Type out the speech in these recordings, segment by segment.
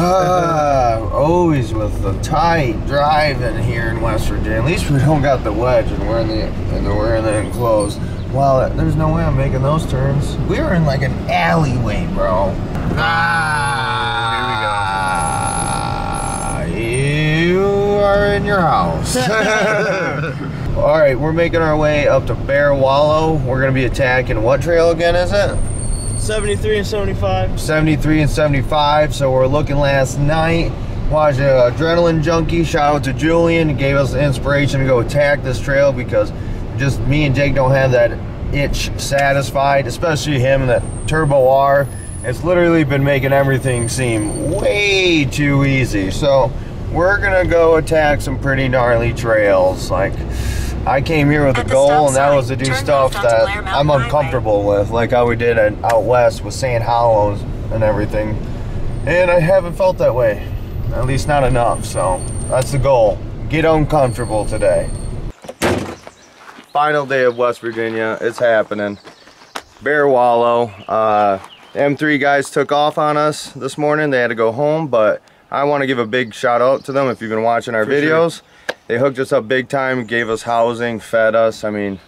Ah, always with the tight driving here in West Virginia. At least we don't got the wedge and we're in the and we're in the enclosed. Well, there's no way I'm making those turns. We were in like an alleyway, bro. Ah, here we go. you are in your house. All right, we're making our way up to Bear Wallow. We're gonna be attacking what trail again? Is it? 73 and 75. 73 and 75. So we're looking last night. Watching uh, Adrenaline Junkie. Shout out to Julian. He gave us inspiration to go attack this trail because just me and Jake don't have that itch satisfied, especially him and that Turbo R. It's literally been making everything seem way too easy. So we're gonna go attack some pretty gnarly trails. Like I came here with At a goal, and that sign, was to do stuff that Blair I'm Highway. uncomfortable with, like how we did at, out west with Sand Hollows and everything. And I haven't felt that way, at least not enough. So that's the goal. Get uncomfortable today. Final day of West Virginia. It's happening. Bear Wallow. Uh, M3 guys took off on us this morning. They had to go home, but I want to give a big shout out to them if you've been watching our For sure. Videos. They hooked us up big time, gave us housing, fed us. I mean,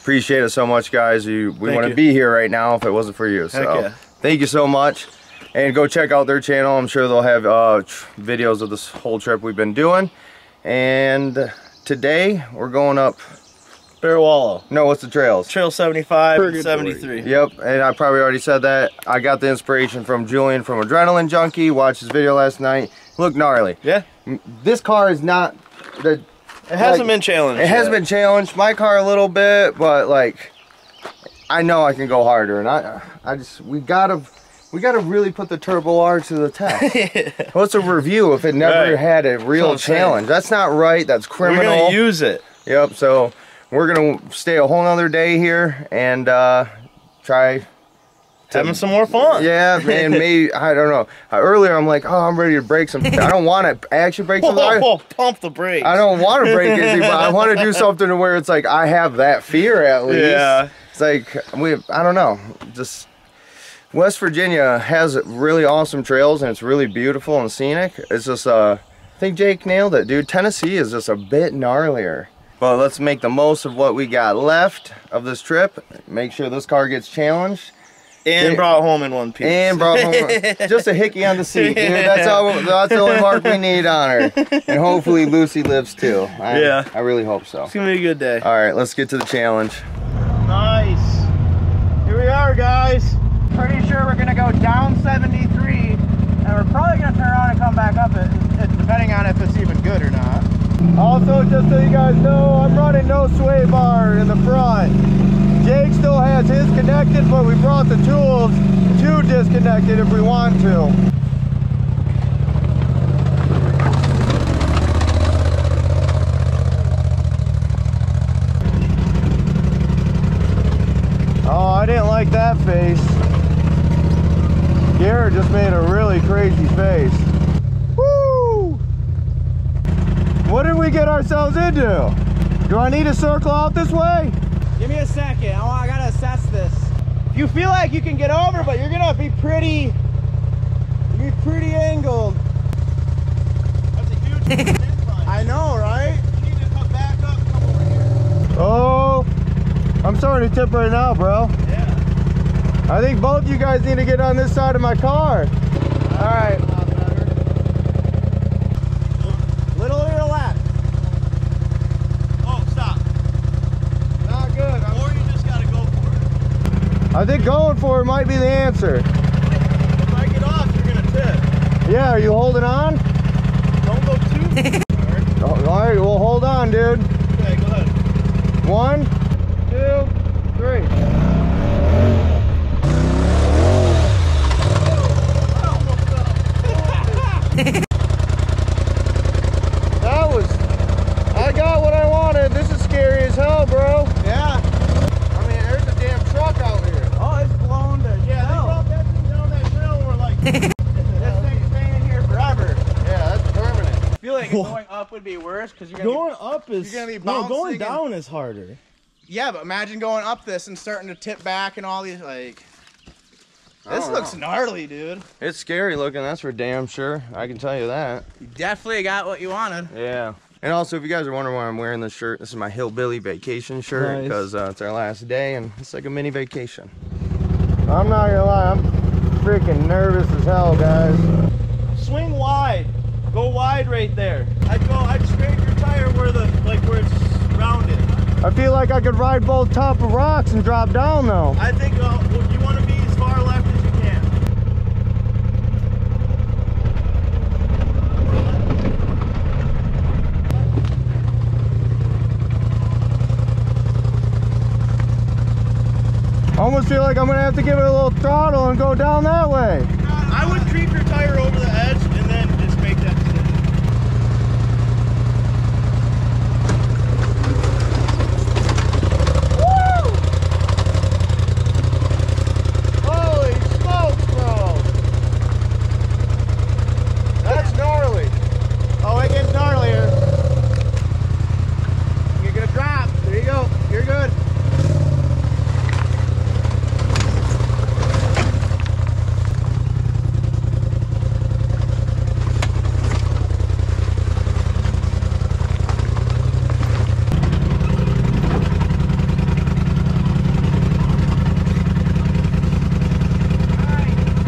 appreciate it so much, guys. You, we want wouldn't be here right now if it wasn't for you. So yeah. thank you so much. And go check out their channel. I'm sure they'll have uh, tr- videos of this whole trip we've been doing. And today we're going up. Bear Wallow. No, what's the trails? Trail 75 and 73. Yep, and I probably already said that. I got the inspiration from Julian from Adrenaline Junkie. Watched his video last night. Look gnarly. Yeah. This car is not the. It hasn't Like, been challenged. It has yet. been challenged. My car a little bit, but like, I know I can go harder, and I, I just we gotta. We gotta really put the Turbo R to the test. What's a review if it never Right. had a real I'm saying. challenge? That's not right. That's criminal. We're gonna use it. Yep. So we're gonna stay a whole nother day here and uh, try. Having some more fun. Yeah, man. Maybe I don't know. Uh, earlier, I'm like, oh, I'm ready to break some. I don't want to actually break Whoa, something. I, whoa, pump the brakes. I don't want to break anything, but I want to do something to where it's like I have that fear at least. Yeah. It's like we. I don't know. Just West Virginia has really awesome trails and it's really beautiful and scenic. It's just uh, I think Jake nailed it, dude. Tennessee is just a bit gnarlier. But let's make the most of what we got left of this trip. Make sure this car gets challenged. And Yeah. brought home in one piece. And brought home just a hickey on the seat, dude. That's all. That's the only mark we need on her. And hopefully Lucy lives too. I, Yeah. I really hope so. It's gonna be a good day. All right, let's get to the challenge. Nice. Here we are, guys. Pretty sure we're gonna go down 73, and we're probably gonna turn around and come back up it, it depending on if it's even good or not. Also, just so you guys know, I'm running no sway bar in the front. Jake still has his connected, but we brought the tools to disconnect it if we want to. Oh, I didn't like that face. Garrett just made a really crazy face. Woo! What did we get ourselves into? Do I need to circle out this way? Give me a second. I, want, I gotta assess this. You feel like you can get over, but you're gonna be pretty, you're pretty angled. That's a huge incline. I know, right? You need to come back up, come over here. Oh, I'm starting to tip right now, bro. Yeah. I think both you guys need to get on this side of my car. All right. Little to the left. Oh, stop. Not good. I'm- Or you just gotta go for it. I think going for it might be the answer. If I get off, you're gonna tip. Yeah, are you holding on? Don't go too hard. Oh, all right, well, hold on, dude. Okay, go ahead. One, two, three. That was, I got what I wanted. This is scary as hell, bro. Yeah. I mean, there's a damn truck out here. Oh, it's blown to Yeah, they hell. brought that thing down that trail and we're like, This thing's staying here forever. Yeah, that's permanent. I feel like going up would be worse because you're gonna. going up is You're gonna be no, going bouncing and- down is harder. Yeah, but imagine going up this and starting to tip back and all these like. This looks know. gnarly, dude. It's scary looking, that's for damn sure. I can tell you that. You definitely got what you wanted. Yeah. And also, if you guys are wondering why I'm wearing this shirt, this is my hillbilly vacation shirt Nice. because uh, it's our last day and it's like a mini vacation. I'm not gonna lie, I'm freaking nervous as hell, guys. Swing wide. Go wide right there. I'd go, I'd scrape your tire where the, like where it's rounded. I feel like I could ride both top of rocks and drop down though. I think uh, well, you want to be as far left as you can. I almost feel like I'm gonna have to give it a little throttle and go down that way. I would creep your tire over the edge and then just make that decision. Holy smokes, bro! That's gnarly. Oh, it gets gnarlier. You're gonna drop. There you go. You're good.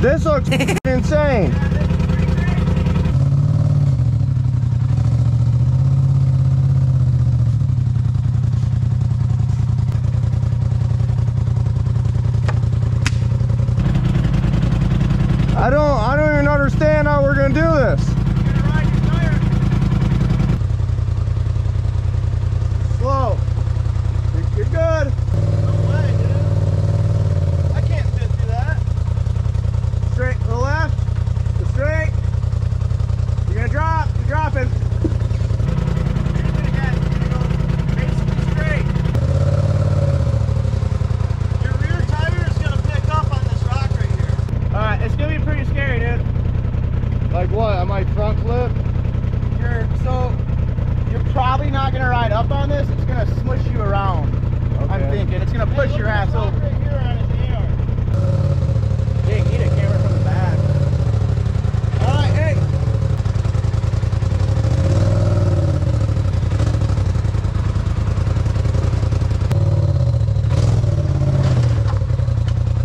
This looks insane.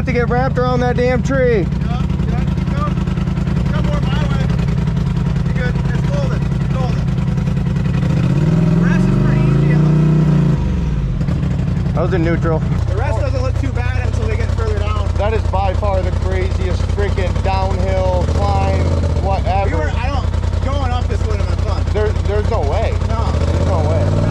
Not to get wrapped around that damn tree. Yup, yup, keep going. Come more my way. You good? Just hold it. Just hold it. The rest is pretty easy. and I was in neutral. The rest doesn't look too bad until we get further down. That is by far the craziest freaking downhill climb whatever. We were, I don't, going up this would have been fun. there, there's no way. No, There's no way. no.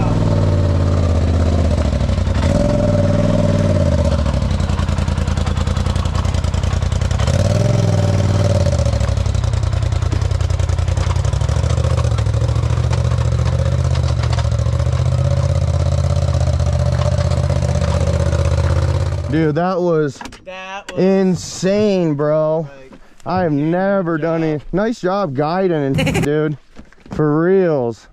Dude, that was That was insane, bro. right. I have never done it. Nice job guiding, dude. For reals.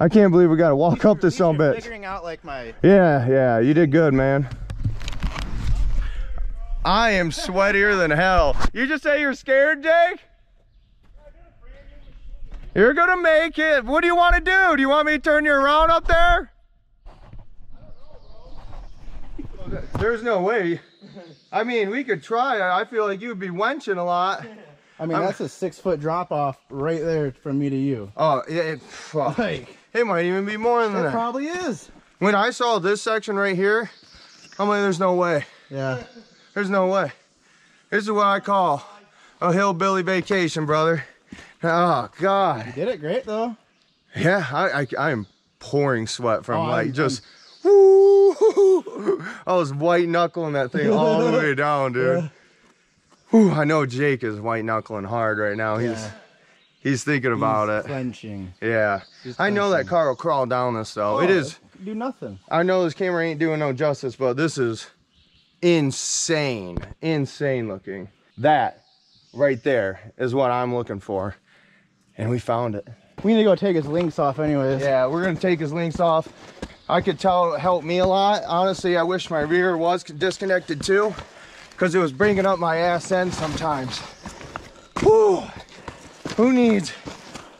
I can't believe we got to walk up to some bitch. Figuring out like my Yeah, yeah, you did good, man. I am sweatier than hell. You just say you're scared, Jake? You're gonna make it. What do you want to do? Do you want me to turn you around up there? There's no way. I mean, we could try. I feel like you'd be wenching a lot. I mean I'm- that's a six foot drop off right there from me to you. Oh, yeah, it. Like it might even be more than it that. probably is. When I saw this section right here, I'm like, there's no way. Yeah. There's no way. This is what I call a hillbilly vacation, brother. Oh God. Did it great though. Yeah, I I, am pouring sweat from Oh, like I'm- just. Woo, I was white knuckling that thing all the way down, dude. Whew, I know Jake is white knuckling hard right now. He's Yeah. he's thinking about He's it. Clenching. Yeah, He's I know that car will crawl down this though. it Oh, is. Do nothing. I know this camera ain't doing no justice, but this is insane, insane looking. That right there is what I'm looking for. And we found it. We need to go take his links off anyways. Yeah, we're gonna take his links off. I could tell it helped me a lot. Honestly, I wish my rear was disconnected too, because it was bringing up my ass end sometimes. Whew. Who needs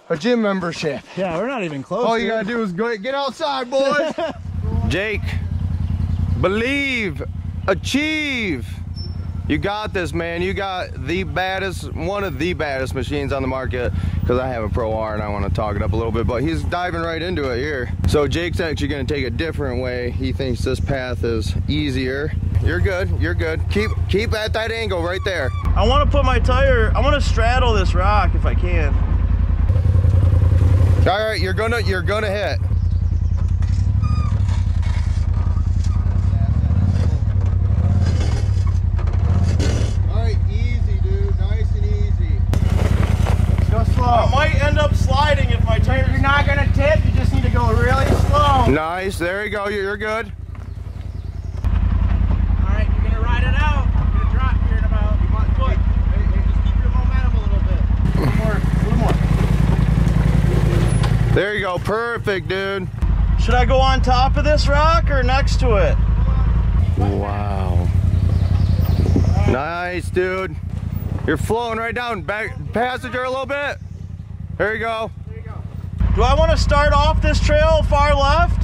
a gym membership? Yeah, we're not even close. All you gotta do is go get outside, boys. Jake, believe, achieve. You got this, man. You got the baddest, one of the baddest machines on the market. Because I have a Pro R and I want to talk it up a little bit, but he's diving right into it here. So Jake's actually going to take a different way. He thinks this path is easier. You're good. You're good. Keep keep at that angle right there. I want to put my tire, I want to straddle this rock if I can. All right, you're gonna you're gonna hit. All right, easy, dude. Nice and easy. Go slow. I might end up sliding if my tire. You're not gonna tip. You just need to go really slow. Nice. There you go. You're you're good. All right, you're gonna ride it out. You're gonna drop here in about. You want foot. Hey, hey, just keep your momentum a little bit. A more. A more. There you go. Perfect, dude. Should I go on top of this rock or next to it? Wow. Nice, dude. You're flowing right down. Back passenger a little bit. There you go. There you go. Do I want to start off this trail far left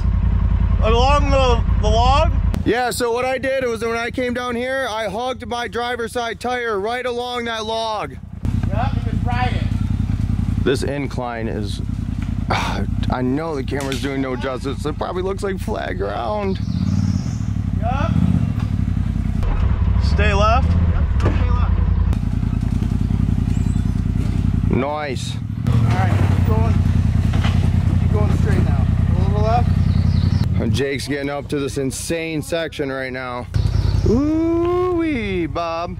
along the, the log? Yeah, so what I did was when I came down here, I hugged my driver's side tire right along that log. Yup, you just ride it. This incline is, I know the camera's doing no justice. It probably looks like flat ground. Yup. Stay left. Yep. Okay, left. Nice. All right, keep going. Keep going straight now. A little left. And Jake's getting up to this insane section right now. Ooh wee, Bob.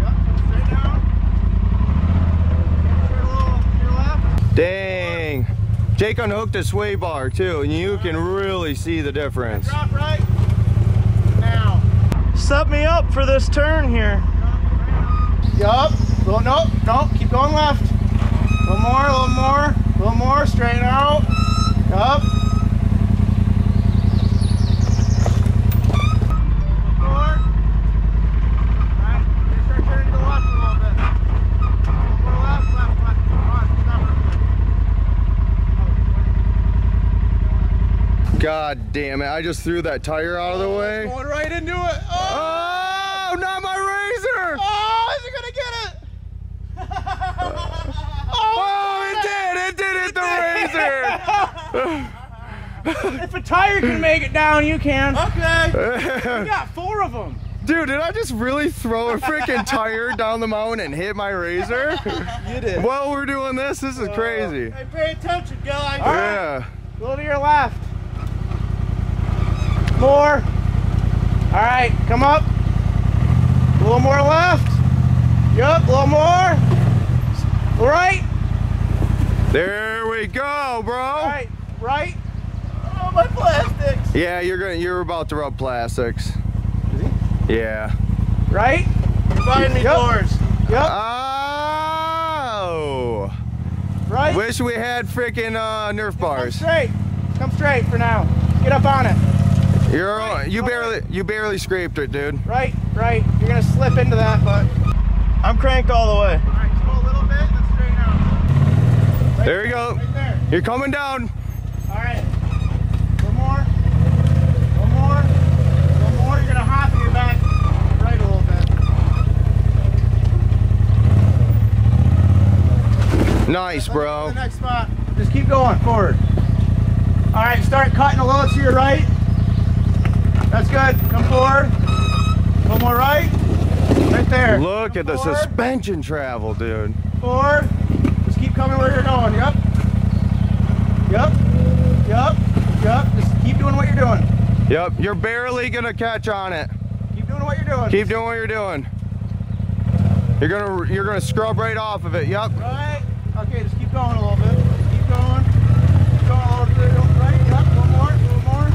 Yep. Straight. Straight a your left. Dang. Jake unhooked a sway bar too, and you can really see the difference. Drop right. Now. Set me up for this turn here. Yup. Well, no, no, keep going left. A little more, a little more, a little more, straighten out. Yup. More. Right, start turning to the left a little bit. A little more left, left, left. Come on, stop it. God damn it, I just threw that tire out of the way. Going right into it. Oh, Oh, not my RZR! oh is he gonna get it? Oh, it did! It did hit the RZR! If a tire can make it down, you can. Okay. We got four of them. Dude, did I just really throw a freaking tire down the mountain and hit my RZR? You did. While we're doing this, this is uh, crazy. Hey, pay attention, guys. Yeah. A little to your left. More. All right, come up. A little more left. Yup, a little more. Right. There we go, bro. All right, right. Oh, my plastics. Yeah, you're gonna you're about to rub plastics. Is he? Yeah. Right. Find me Yep. doors. Yep. Oh. right. Wish we had freaking uh, Nerf bars. Come straight. Come straight for now. Get up on it. You're you barely you barely scraped it, dude. Right, right. You're gonna slip into that, but. I'm cranked all the way. All right, just go a little bit and then straighten out. Right There you go. Right there. You're coming down. All right. One more. One more. One more. You're gonna hop in your back right a little bit. Nice, to bro. The next spot. Just keep going forward. All right, start cutting a little to your right. That's good. Come forward. One more right. Right there. Look at the suspension travel, dude. Forward. Just keep coming where you're going. Yep. Yep. Yep. Yep. Just keep doing what you're doing. Yep, you're barely gonna catch on it. Keep doing what you're doing. Keep doing what you're doing. You're gonna you're gonna scrub right off of it. Yep. Right. Okay, just keep going a little bit. Keep going. Keep going a little bit. Right. Yep. One more. One more.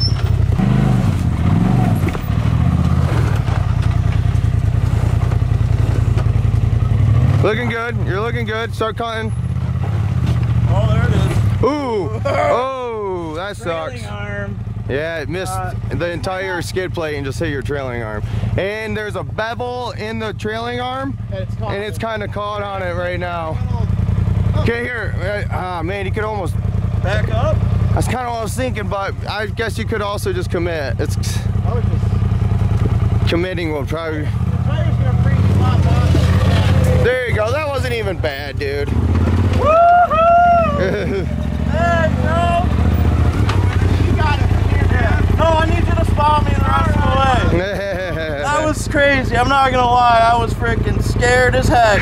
Looking good. You're looking good. Start cutting. Oh, there it is. Ooh. Oh, that sucks. Yeah, it missed Uh, the entire skid plate and just hit your trailing arm. And there's a bevel in the trailing arm, And it's kind of caught on it right now. Okay, here. uh, Ah, man, you could almost. Back up. That's kind of what I was thinking, but I guess you could also just commit. It's I was just. committing will probably. The tire's gonna freeze pop off. There you go. That wasn't even bad, dude. Woohoo! There you. You got it man. No, I need you to spot me the rest of the way. That was crazy. I'm not gonna lie. I was freaking scared as heck.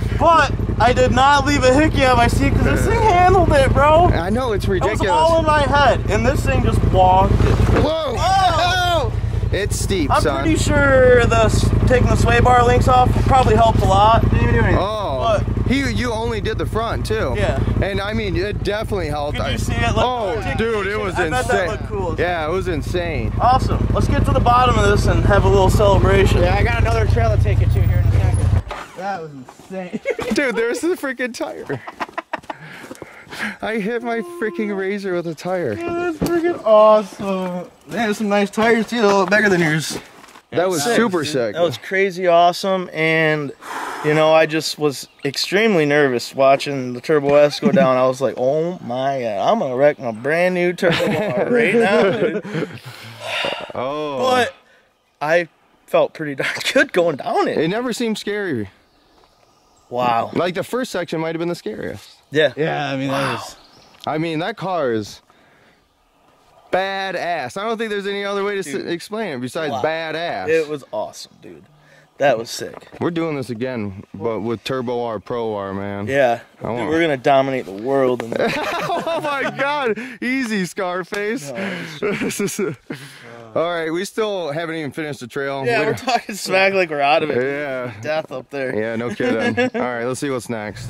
But I did not leave a hickey on my seat because this thing handled it, bro. I know it's ridiculous. It was all in my head, and this thing just walked it. Whoa! Whoa! It's steep, I'm son. pretty sure the taking the sway bar links off probably helped a lot. Didn't even do anything. Oh? He you only did the front too. Yeah. And I mean, it definitely helped. Could you I- see it? Look- oh, dude, it was I insane. bet that looked cool Yeah, it was insane. Awesome. Let's get to the bottom of this and have a little celebration. Yeah, I got another trail to take you to here in a second. That was insane. Dude, there's the freaking tire. I hit my freaking RZR with a tire. That's freaking awesome. They have some nice tires too, a little bigger than yours. That was Sick. super sick. That was crazy awesome, and you know, I just was extremely nervous watching the Turbo S go down. I was like, "Oh my god, I'm gonna wreck my brand new Turbo R right now." dude." oh. But I felt pretty darn good going down it. it never seemed scary. Wow. Like the first section might have been the scariest. Yeah. yeah, I mean, that was. I mean, that car is badass. I don't think there's any other way to s- explain it besides Wow. badass. It was awesome, dude. That was sick. We're doing this again, but with Turbo R Pro R, man. Yeah. Dude, we're gonna dominate the world. And oh my god, easy Scarface. All right, we still haven't even finished the trail. yeah, We're- we're talking smack like we're out of it. yeah, Death up there. yeah, no kidding. All right, let's see what's next.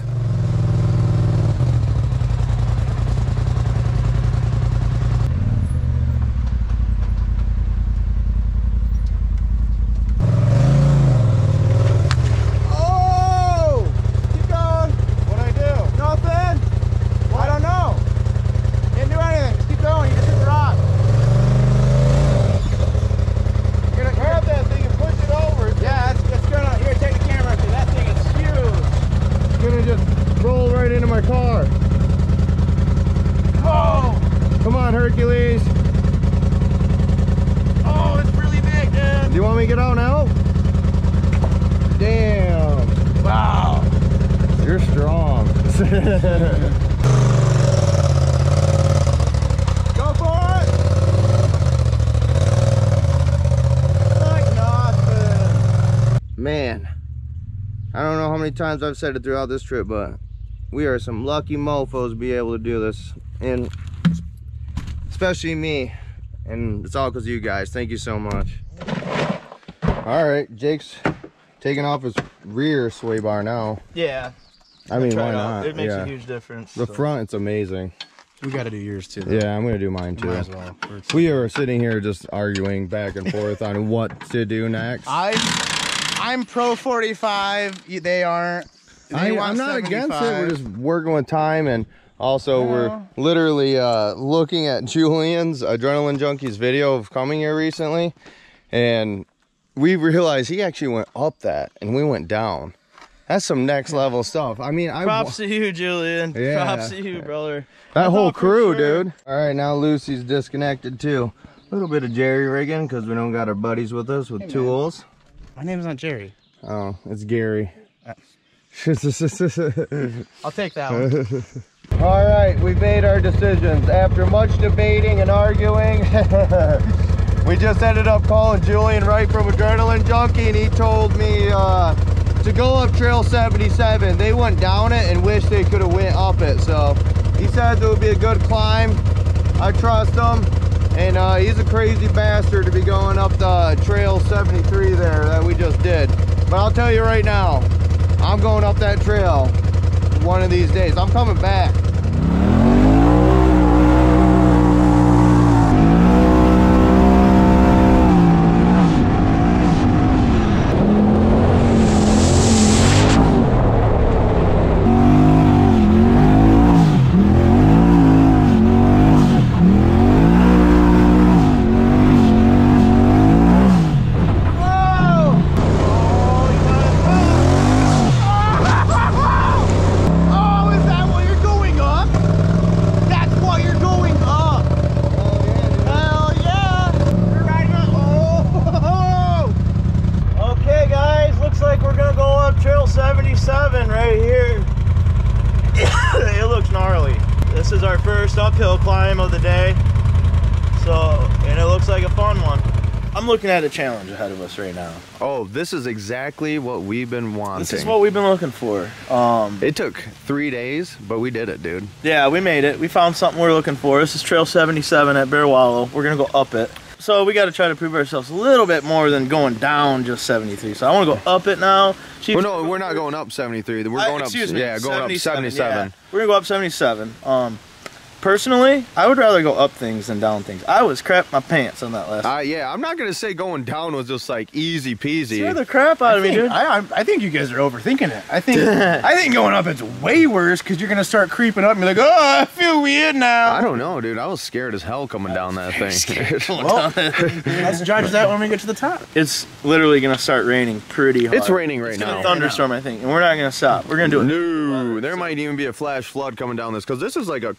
Oh! Keep going. What'd I do? Nothing. I don't know. Didn't do anything. Just keep going. You just hit the rock. You're gonna grab that thing and push it over. Yeah, that's, that's gonna. Here, take the camera. 'cause That thing is huge. It's gonna just roll right into my car. Oh! Come on, Hercules. Oh, it's really big, dude. Do you want me to get out now? Damn. Wow. You're strong. Go for it. Like nothing. Man, I don't know how many times I've said it throughout this trip, but we are some lucky mofos to be able to do this. And especially me. And it's all because of you guys. Thank you so much. All right, Jake's taking off his rear sway bar now. Yeah. I mean, why not? It makes yeah. a huge difference. The so. front, it's amazing. We got to do yours too. Yeah, I'm gonna do mine too. Might as well. We are sitting here just arguing back and forth on what to do next. I I'm pro 45. They aren't. They I, want I'm not against it. We're just working with time, and also we're literally uh, looking at Julian's Adrenaline Junkies video of coming here recently, and we realized he actually went up that, and we went down. That's some next level stuff. I mean, I Props to you, Julian. Yeah. Props to you, brother. that I whole crew, sure- dude. All right, now Lucy's disconnected too. A little bit of jerry rigging because we don't got our buddies with us with tools. My name's not Jerry. Oh, it's Gary. I'll take that one. All right, we made our decisions. After much debating and arguing, we just ended up calling Julian Wright from Adrenaline Junkie, and he told me uh, to go up Trail 77. They went down it and wished they could have went up it. So he said it would be a good climb. I trust him. And uh, he's a crazy bastard to be going up the Trail 73 there that we just did. But I'll tell you right now, I'm going up that trail one of these days. I'm coming back. Oh, is that what you're going up? That's what you're going up. Hell yeah. You're riding up. Oh. Okay, guys, looks like we're gonna go up Trail 77 right here. it looks gnarly. This is our first uphill climb of the day. So, and it looks like a fun one. I'm looking at a challenge ahead of us right now. Oh, this is exactly what we've been wanting. This is what we've been looking for. Um, it took three days, but we did it, dude. yeah, we made it. We found something we're looking for. This is Trail 77 at Bear Wallow. We're gonna go up it. So we got to try to prove ourselves a little bit more than going down just 73. So I want to go up it now. Chief, Well, no, we're not going up 73. We're Uh, going up. excuse me, Yeah, going up 77. yeah. We're gonna go up 77. Um, personally, I would rather go up things than down things. I was crap my pants on that last. Uh, yeah, I'm not gonna say going down was just like easy peasy. Scare the crap out of me, dude. I, I, I think you guys are overthinking it. I think I think going up it's way worse because you're gonna start creeping up and be like, oh, I feel weird now. I don't know, dude. I was scared as hell coming down that thing. Well, let's judge that when we get to the top. It's literally gonna start raining pretty hard. it's raining right It's gonna now. thunderstorm, I think, and we're not gonna stop. We're gonna do it. No, there might even be a flash flood coming down this because this is like a,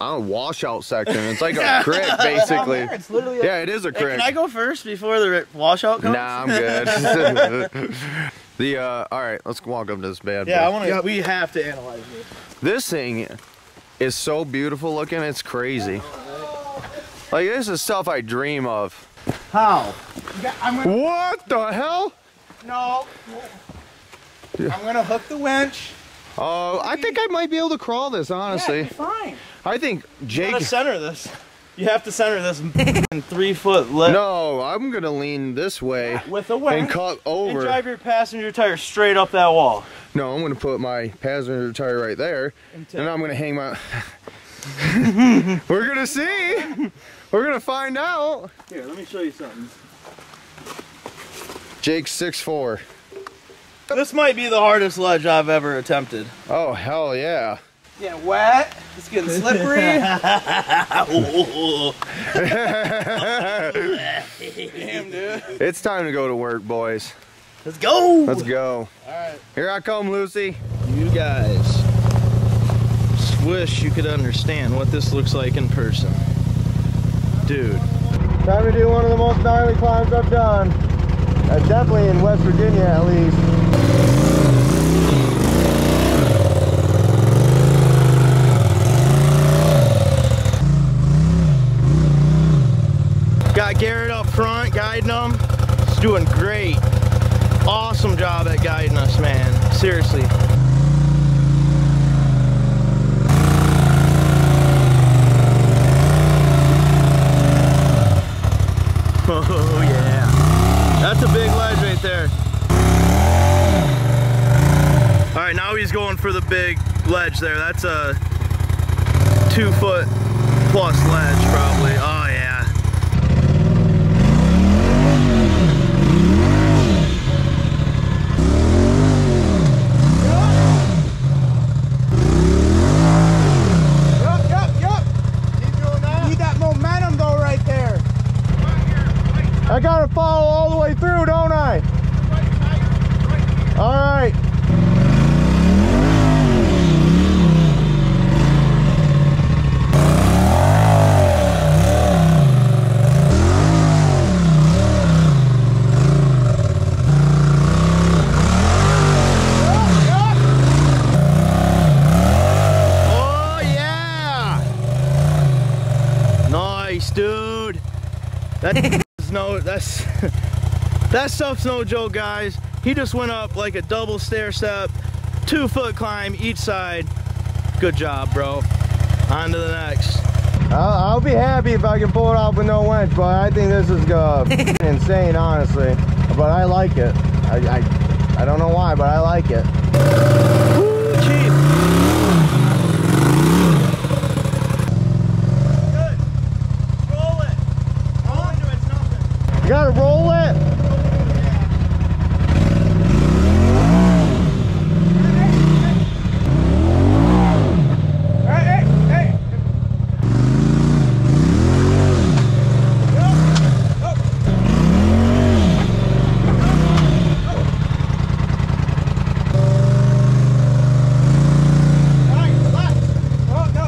I don't know, washout section. It's like a creek, basically. It's literally Yeah, it is a Hey, can I go first before the ra- washout comes? Nah, I'm good. the uh, all right, let's walk up to this bad Yeah, I want to. We have to analyze it. This thing is so beautiful looking. It's crazy. Like this is stuff I dream of. How? I'm gonna What the hell? no. I'm gonna hook the winch. Oh, I think I might be able to crawl this. Honestly, Yeah, fine. I think Jake. You gotta center this. You have to center this three foot lip No, I'm gonna lean this way with a and winch cut and drive your passenger tire straight up that wall. No, I'm gonna put my passenger tire right there, Until- and I'm gonna hang my. We're gonna see. We're gonna find out. Here, let me show you something. Jake's six four. This might be the hardest ledge I've ever attempted. Oh hell yeah! Getting wet. It's getting slippery. Damn, dude. It's time to go to work, boys. Let's go. Let's go. All right. Here I come, Lucy. You guys wish you could understand what this looks like in person. Dude. Time to do one of the most gnarly climbs I've done. Uh, definitely in West Virginia, at least. Garrett up front guiding them. He's doing great. Awesome job at guiding us, man. Seriously. Oh yeah. That's a big ledge right there. All right, now he's going for the big ledge there. That's a two foot plus ledge probably. Oh yeah. dude. That is no, that's no joke, guys. He just went up like a double stair step, two foot climb each side. Good job, bro. On to the next. I'll, I'll be happy if I can pull it off with no winch, but I think this is uh, insane, honestly. But I like it. I, I, I don't know why, but I like it. Woo, cheap. Good. Roll it. Roll into it's nothing. You gotta roll it. Hey, hey, hey. Right, left. Oh, no.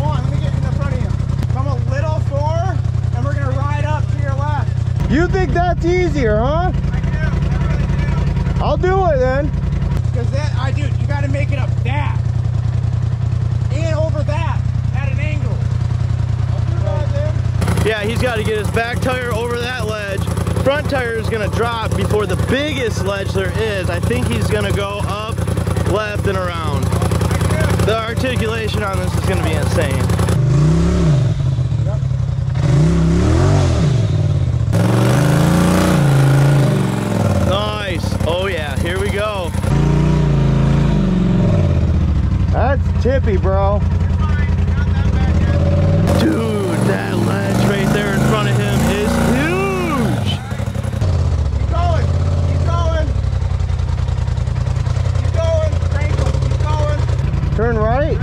Hold on, let me get in the front of you. Come a little forward, and we're gonna ride up to your left. You think that's easier, huh? I do, I really do. I'll do it then. Because that, I do, you gotta make it up that. And over that, at an angle. I'll do that then. Yeah, he's got to get his back tire over that ledge. Front tire is going to drop before the biggest ledge there is. I think he's going to go up, left, and around. The articulation on this is going to be insane. Nice. Oh yeah, here we go. That's tippy, bro. Dude, that ledge right there in front of him is huge. Keep going, keep going. Keep going, Franklin, keep going. Turn right.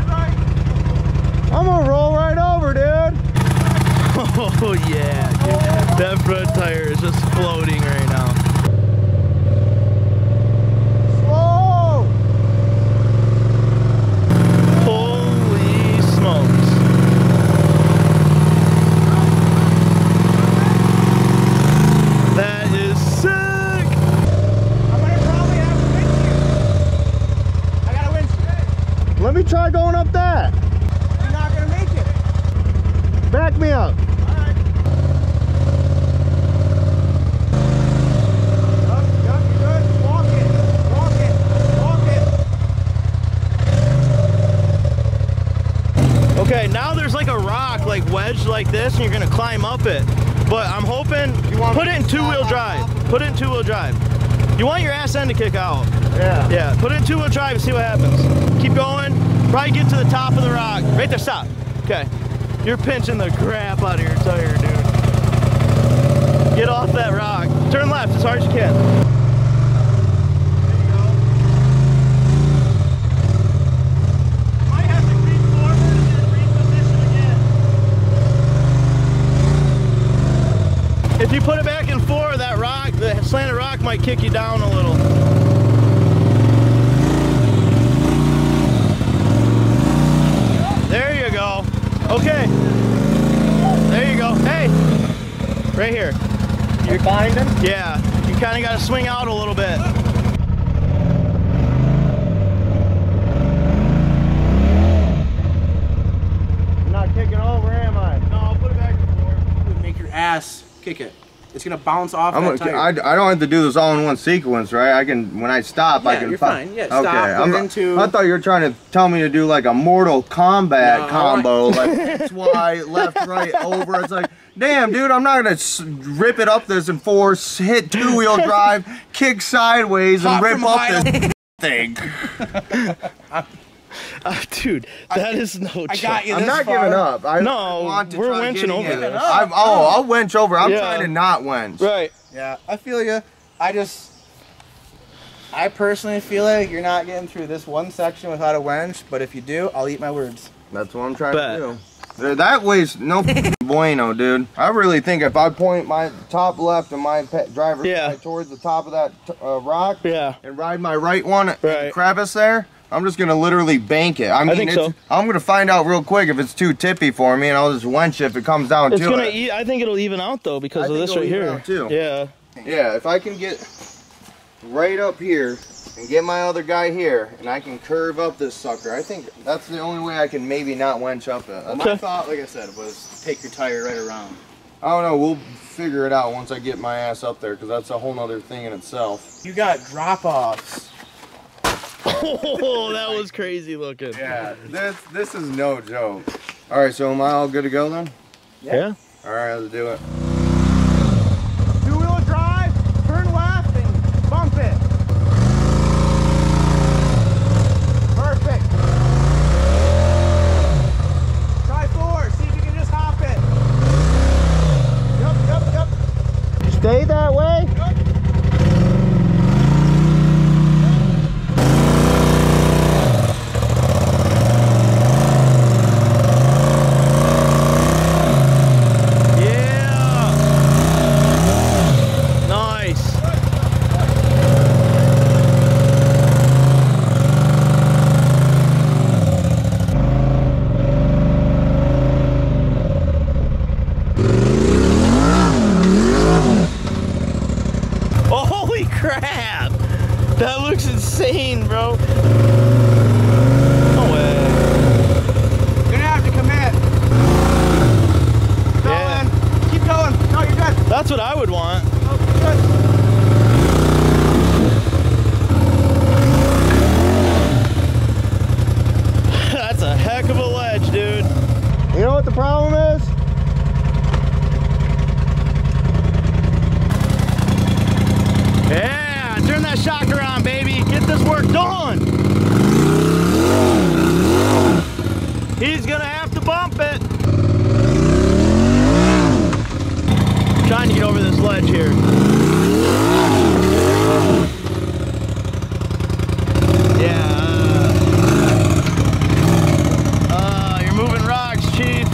I'm gonna roll right over, dude. Oh yeah, dude. That front tire is just floating right now. Slow. Holy smokes. That is sick. I'm gonna probably have to winch you. I gotta winch you. Let me try going up that. You're not gonna make it. Back me up. Alright. Yup, yup, you're good. Walk it. Walk it. Walk it. Okay, now there's like a rock like wedged like this and you're gonna climb up it. But I'm hoping, want put me it in to two wheel slide drive. off? Put it in two wheel drive. You want your ass end to kick out. Yeah. Yeah, put it in two wheel drive and see what happens. Keep going. Probably get to the top of the rock. Right there, stop. Okay. You're pinching the crap out of your tire, dude. Get off that rock. Turn left as hard as you can. Might have to creep forward and then reposition again. If you put it back in four, that rock, the slanted rock might kick you down a little. There you go. Okay. There you go. Hey, right here. You're binding? Yeah, you kind of got to swing out a little bit. I'm not kicking over, am I? No, I'll put it back in four. would make your ass kick it. It's gonna bounce off I'm that gonna. I, I don't have to do this all in one sequence, right? I can when I stop, I Yeah, can. you're fine. Yeah, okay. stop, I'm, into- I thought you were trying to tell me to do like a Mortal Kombat No, I combo, like X, Y, left, right, over. It's like, damn, dude, I'm not gonna s- rip it up this in four, s- hit two wheel drive, kick sideways, and rip up this thing. Uh, dude, that is no joke. I got you I'm not far. giving up. I No, want to we're try winching over it. this. I'm, oh, I'll winch over. I'm Yeah. trying to not winch. Right. Yeah, I feel you. I just, I personally feel like you're not getting through this one section without a winch. But if you do, I'll eat my words. That's what I'm trying Bet. to do. There- That way's no bueno, dude. I really think if I point my top left and my pe- driver's Yeah. towards the top of that t- uh, rock Yeah. and ride my right one in the Right. crevice there, I'm just gonna literally bank it. I mean, think it's, so. I'm gonna find out real quick if it's too tippy for me, and I'll just winch if it comes down It's to gonna it. eat. I think it'll even out though because I of think this it'll right even here. out, too. Yeah. Yeah, if I can get right up here and get my other guy here, and I can curve up this sucker. I think that's the only way I can maybe not wench up it. Well, my thought, like I said, was take your tire right around. I don't know. We'll figure it out once I get my ass up there, because that's a whole nother thing in itself. You got drop offs. Oh, that was crazy looking. Yeah, this this is no joke. All right, so am I all good to go then? Yeah. All right, let's do it. Two wheel drive, turn left and bump it. Perfect. Try four, see if you can just hop it. Yep, yep, yep. Stay that way. Yeah. Nice. Oh, holy crap! That looks insane, bro. No way. You're gonna have to commit. Yeah. Going. Keep going. No, you're good. That's what I would want. Oh, good. That's a heck of a ledge, dude. You know what the problem is? Yeah, turn that shocker on, baby. Get this work done. He's gonna have to bump it. Trying to get over this ledge here. Yeah. Uh, uh, you're moving rocks, Chief.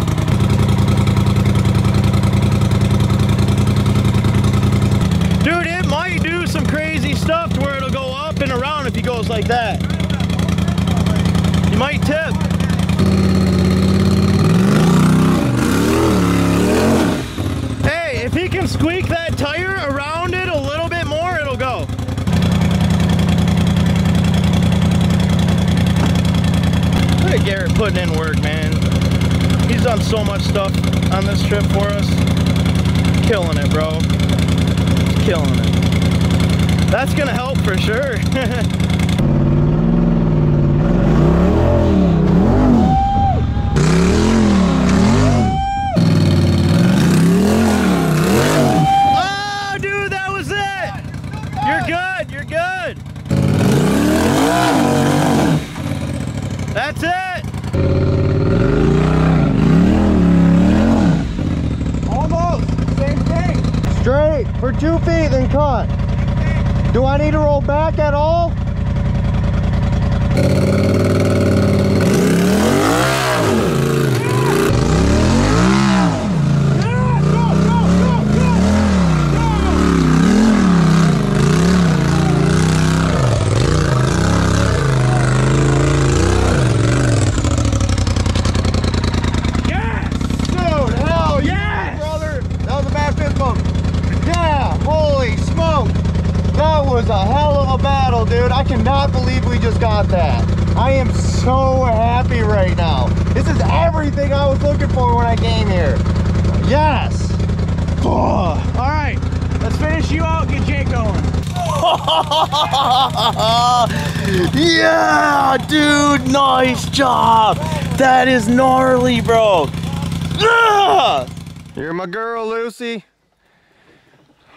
Dude, it might do some crazy stuff to where it'll go up and around if he goes like that. You might tip. Hey, if he can squeak that tire around it a little bit more, it'll go. Look at Garrett putting in work, man. He's done so much stuff on this trip for us. Killing it, bro killing it. That's gonna help for sure. oh, dude, that was it. You're good. You're good. That's it. Almost. Same For two feet, then cut. Do I need to roll back at all? Yeah, go, go, go, go, go. Yes! Dude, hell Yes! brother. That was a bad fist bump. Yeah, holy smoke. That was a hell of a battle, dude. I cannot believe we just got that. I am so happy right now. This is everything I was looking for when I came here. Yes. All right, let's finish you out. Get Jake going. yeah, dude, nice job. That is gnarly, bro. Yeah! You're my girl, Lucy.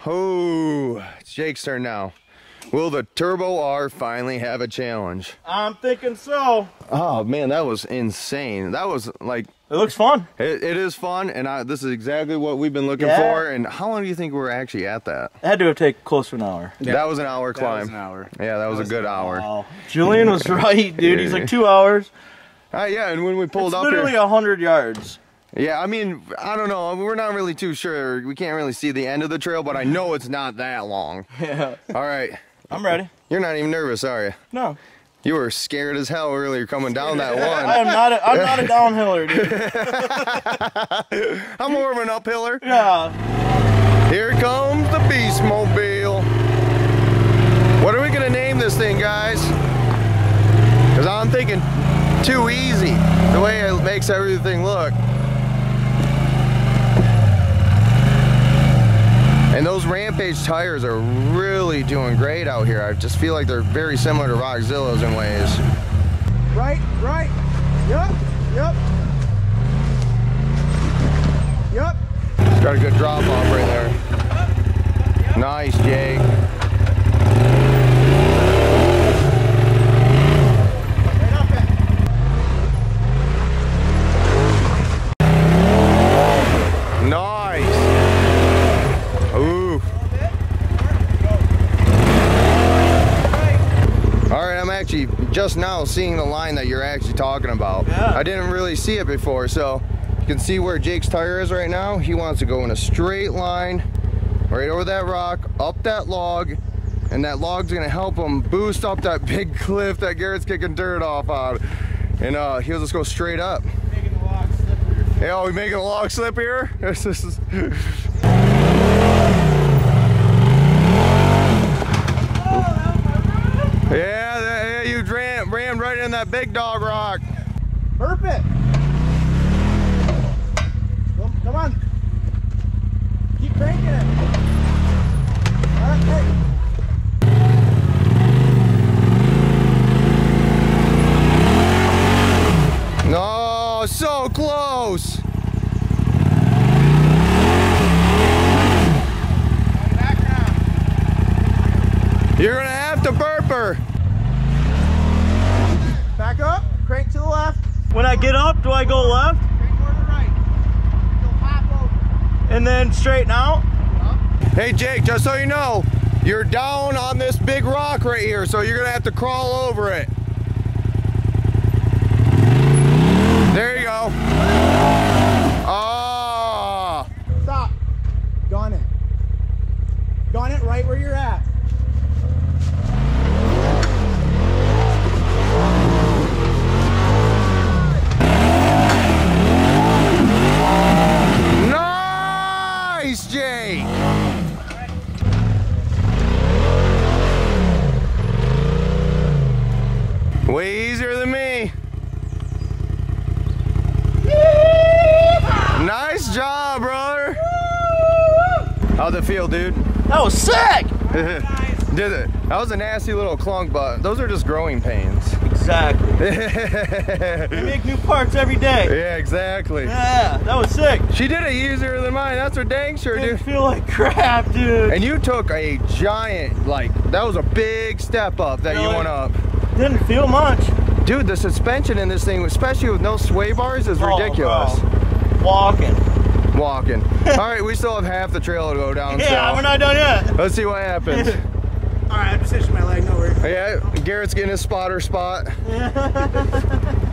Oh, it's Jake's turn now. Will the Turbo R finally have a challenge? I'm thinking so. Oh man, that was insane. That was like It looks fun. it, it is fun, and I, this is exactly what we've been looking Yeah. for. And how long do you think we're actually at that? It had to have taken close to an hour. That was an hour That climb. was an hour. Yeah, that was, a good hour. Wow. Julian was right, dude. He's like two hours. Uh, yeah, and when we pulled It's up literally here, a hundred yards. yeah, I mean, I don't know. We're not really too sure. We can't really see the end of the trail, but I know it's not that long. Yeah. All right, I'm ready. you're not even nervous, are you? No. You were scared as hell earlier coming down that I one. am not a, I'm not a downhiller, dude. I'm more of an uphiller. Yeah. Here comes the Beast Mobile. What are we gonna name this this thing, guys. Because I'm thinking too easy, the way it makes everything look. And those Rampage tires are really doing great out here. I just feel like they're very similar to Roxxzillas in ways. Right, right. Yep, yep. Yep. Got a good drop off right there. Nice, Jake. Right up it. Nice. Ooh. All right, I'm actually just now seeing the line that you're actually talking about. Yeah. I didn't really see it before, so you can see where Jake's tire is right now. He wants to go in a straight line right over that rock, up that log, and that log's gonna help him boost up that big cliff that Garrett's kicking dirt off on. And uh, he'll just go straight up. Making the log. Hey, oh, we making a log slip here? This is. Yeah, that- yeah, you ran, rammed right in that big dog rock. It. Come, come on. Keep cranking it. All right, hey. No, so close. Back now. You're gonna have to burp her. Back up. Crank to the left. When I get up, do I go left Crank more right. You'll pop over. and then straighten out? Hey, Jake, just so you know, you're down on this big rock right here, so you're gonna have to crawl over it. There you go. Ah. Stop. Gun it. Gun it right where you're at. Nice, Jake. Way easier than me. Nice job, brother. How'd it feel, dude? That was sick! Did it? That was a nasty little clunk, but those are just growing pains. Exactly. We make new parts every day. Yeah, exactly. Yeah, that was sick. She did it easier than mine. That's for dang sure, Didn't dude. feel like crap, dude. And you took a giant, like, that was a big step up that you went up. Didn't feel much. Dude, the suspension in this thing, especially with no sway bars, is Oh, ridiculous. bro. Walking. Walking. All right, we still have half the trail to go down. Yeah, so we're not done yet. Let's see what happens. All right, I'm just itching my leg. No worries. yeah, Garrett's getting his spotter spot.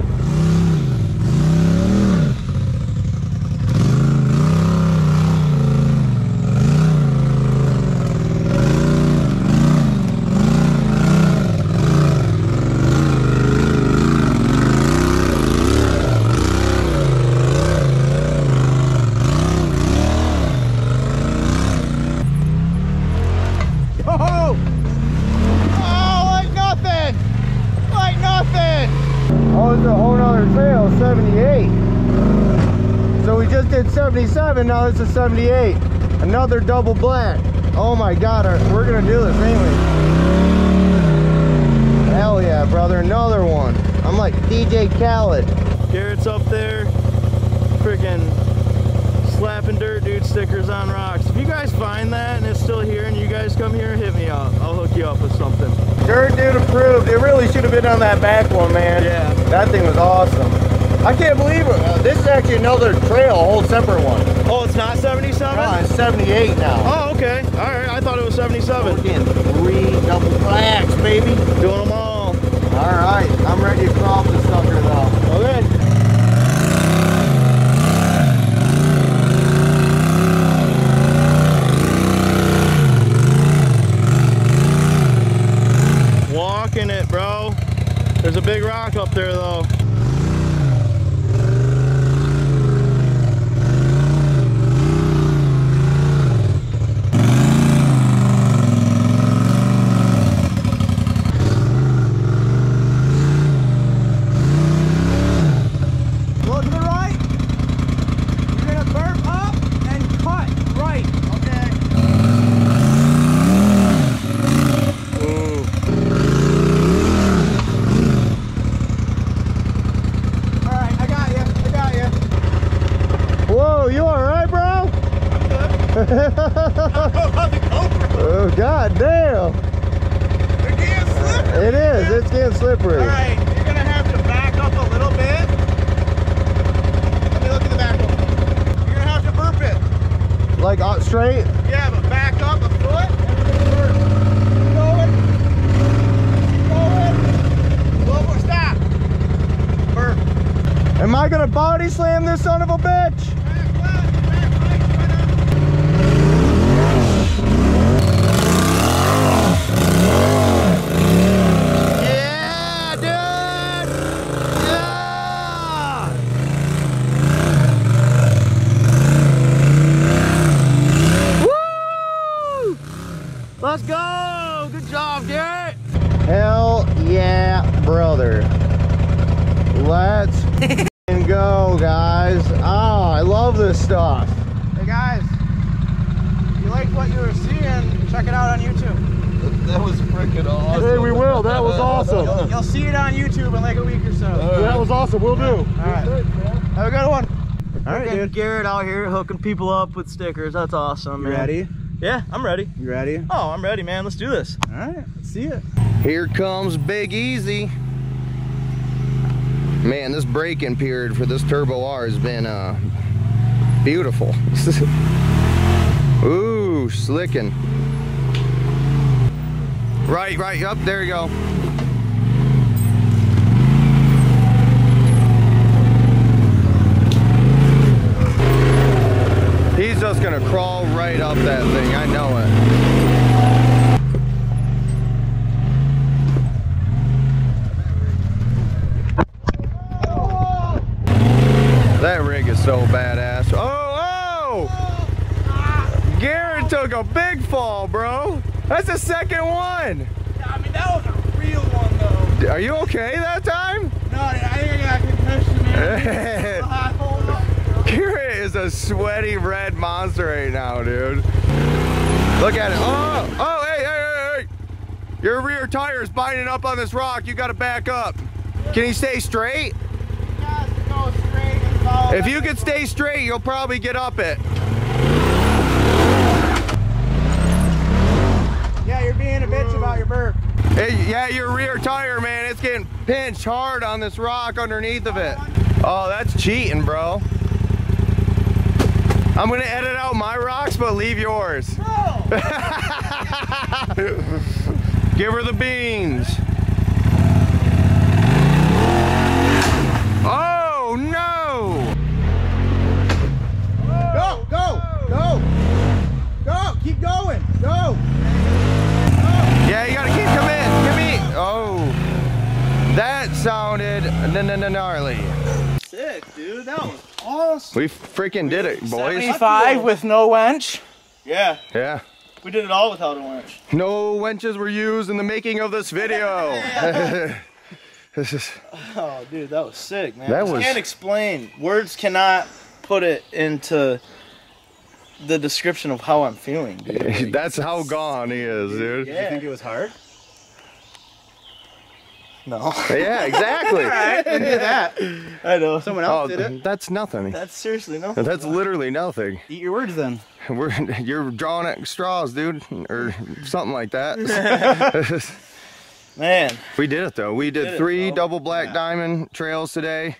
Oh! Oh, like nothing! Like nothing! Oh, it's a whole nother trail, 78. So we just did 77, now this is 78. Another double black. Oh my God, we're gonna do this, ain't we? Hell yeah, brother, another one. I'm like DJ Khaled. Garrett's up there, freaking slapping dirt dude stickers on rocks. If you guys find that and it's still here and you guys come here, hit me up. I'll hook you up with something. Dirt dude approved. It really should have been on that back one, man. Yeah. That thing was awesome. I can't believe it. Uh, this is actually another trail, a whole separate one. Oh, it's not 77? Oh, it's 78 now. Oh, okay. All right. I thought it was 77. Again, three double blacks, baby. Doing them all. All right, I'm ready to crop this sucker though. Okay. Walking it, bro. There's a big rock up there, though. oh god damn! They're getting slippery. It is. It's getting slippery. All right, you're gonna have to back up a little bit. Let me look at the back one. You're gonna have to burp it. Like uh, straight. Yeah, but back up a foot. Burp. Keep going. Keep going. A little more. Stop. Burp. Am I gonna body slam this son of a bitch? Back left. Back right. Right up. Yeah, dude! Yeah! Woo! Let's go. Good job, Garrett. Hell yeah, brother. Let's go, guys. Oh, I love this stuff. Hey guys, if you liked what you were seeing, check it out on YouTube. That was freaking awesome. Hey, we will. That was awesome. You'll see it on YouTube in like a week or so. That was awesome. We'll do. All right. Have a good one. All right, dude. Garrett out here hooking people up with stickers. That's awesome, You man. ready? Yeah, I'm ready. You ready? Oh, I'm ready, man. Let's do this. All right. Let's see it. Here comes Big Easy. Man, this braking period for this Turbo R has been uh, beautiful. Ooh, slicking. Right, right, up, there you go. He's just gonna crawl right up that thing, I know it. That rig is so badass. Oh, oh! Garrett took a big fall, bro. That's the second one. I mean, that was a real one, though. Are you okay that time? No, I think I got concussion, man. Hold up. Garrett is a sweaty red monster right now, dude. Look at it. Oh, oh, hey, hey, hey, hey. Your rear tire's binding up on this rock. You gotta back up. Can he stay straight? Guys, go straight and follow If you can stay straight, you'll probably get up it. Yeah, you're being a bitch about your burp. Hey, yeah, your rear tire, man, it's getting pinched hard on this rock underneath of it. Oh, that's cheating, bro. I'm gonna edit out my rocks, but leave yours. Give her the beans. Oh, no! Go, go, go, go. Keep going. Go. Yeah, you gotta keep coming. Give me. Oh, that sounded gnarly. Sick, dude. That was awesome. We freaking did it, boys. 75 with no wench. Yeah, Yeah. we did it all without a winch. No wenches were used in the making of this video. this is Oh, dude, that was sick, man. That I was- can't explain. Words cannot put it into the description of how I'm feeling, dude. that's how gone he is, dude. Did you think it was hard? No, Yeah, exactly. Didn't do that. I know. Someone Oh, else did it. that's nothing. That's seriously no. That's literally nothing. Eat your words then. We're you're drawing at straws, dude, or something like that. Man, we did it though. We did, Did three bro. double black diamond trails today,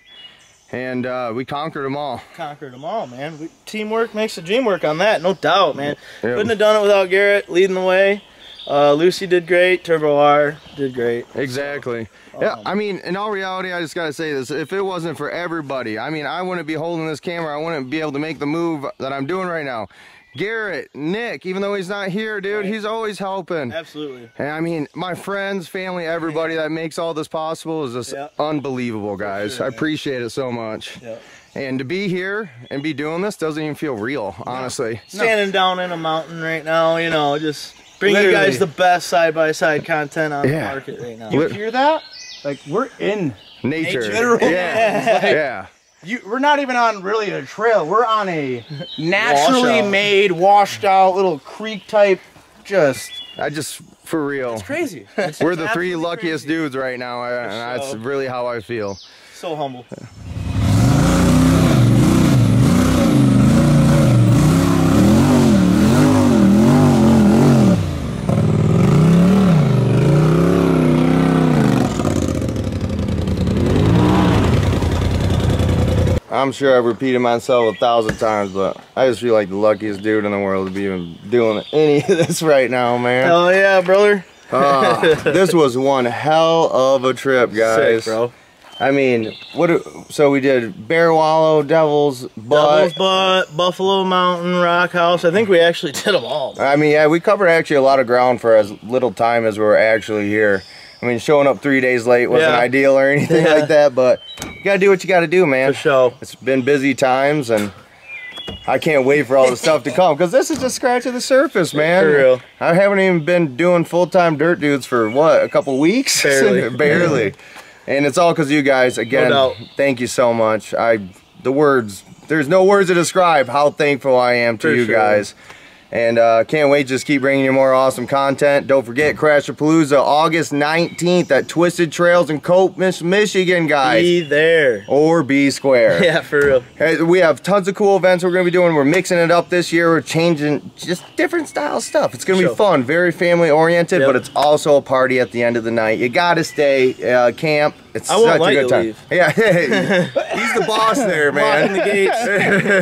and uh, we conquered them all. conquered them all, man. We, teamwork makes the dream work on that, no doubt, man. Yeah. Couldn't have done it without Garrett leading the way. Uh, Lucy did great. Turbo R did great. Exactly. Yeah, Um, I mean, in all reality, I just gotta say this: if it wasn't for everybody, I mean, I wouldn't be holding this camera. I wouldn't be able to make the move that I'm doing right now. Garrett, Nick, even though he's not here, dude, he's always helping. Absolutely. And I mean, my friends, family, everybody that makes all this possible is just Yeah. unbelievable, guys. sure, I appreciate it so much. Yeah. And to be here and be doing this doesn't even feel real, honestly. No. Standing down in a mountain right now, you know, just bring you guys the best side by side content on Yeah. the market right now. You hear that? Like we're in. Nature. Nature. Yeah. Like, yeah. You, we're not even on really a trail. We're on a naturally Washout. made, washed out little creek type. Just I just, for real. It's crazy. We're the three luckiest crazy. dudes right now, and that's really how I feel. So humble. I'm sure I've repeated myself a thousand times, but I just feel like the luckiest dude in the world to be even doing any of this right now, man. Hell yeah, brother. Ah, this was one hell of a trip, guys. Sick, bro. I mean, what? do- So we did Bear Wallow, Devil's Butt. Devil's Butt, Buffalo Mountain, Rock House. I think we actually did them all. I mean, yeah, we covered actually a lot of ground for as little time as we were actually here. I mean, showing up three days late wasn't Yeah. ideal or anything Yeah. like that, but you gotta do what you gotta do, man. For sure. It's been busy times, and I can't wait for all the stuff to come because this is just scratch of the surface, man. For real. I haven't even been doing full time dirt dudes for what a couple weeks, Barely. barely, and it's all because you guys. Again, doubt. thank you so much. I the words. There's no words to describe how thankful I am to For you sure. guys. And uh, can't wait to just keep bringing you more awesome content. Don't forget Crashapalooza, August 19th at Twisted Trails in Cope, Mich- Michigan, guys. Be there. Or B Square. Yeah, for real. Hey, we have tons of cool events we're going to be doing. We're mixing it up this year. We're changing just different style stuff. It's going to be fun, very family oriented, Yep. but it's also a party at the end of the night. You got to stay, uh, camp. It's I won't such let a good you time. leave. Yeah, he's the boss there, man. Locking the gates.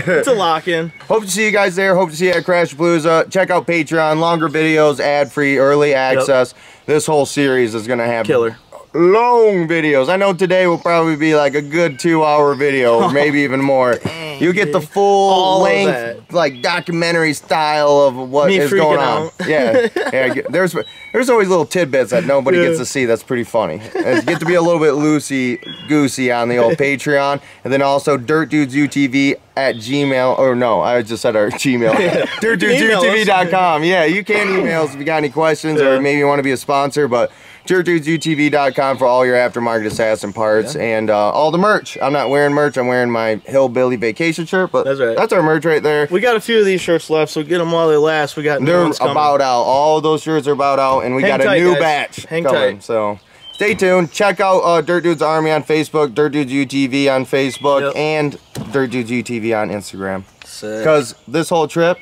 it's a lock in. Hope to see you guys there. Hope to see you at Crash Palooza. Check out Patreon, longer videos, ad free, early access. This whole series is going to have Killer. Long videos. I know today will probably be like a good two hour video, or maybe even more. You get the full All length, like documentary style of what Me is going on. out. Yeah, yeah. There's there's always little tidbits that nobody Yeah. gets to see. That's pretty funny. And get to be a little bit loosey goosey on the old Patreon, and then also Dirt Dudes UTV at Gmail. Or no, I just said our Gmail. DirtDudesUTV.com. Yeah, you can email us if you got any questions Yeah. or maybe you want to be a sponsor, but DirtDudesUTV.com for all your aftermarket assassin parts and uh, all the merch. I'm not wearing merch. I'm wearing my Hillbilly vacation shirt, but That's right. That's our merch right there. We got a few of these shirts left, so get them while they last. We got new They're about out. All those shirts are about out, and we Hang got a tight, new guys. batch Hang coming. tight. So stay tuned. Check out uh, Dirt Dudes Army on Facebook, Dirt Dudes UTV on Facebook, Yep. and Dirt Dudes UTV on Instagram. Because this whole trip,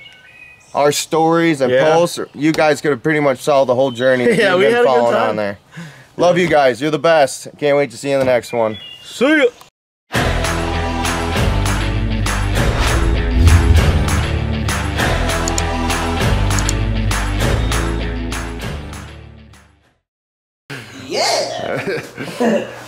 our stories and Yeah. posts, you guys could have pretty much saw the whole journey Yeah, you've we been had a good time. on there. Love you guys. You're the best. Can't wait to see you in the next one. See ya. Yeah.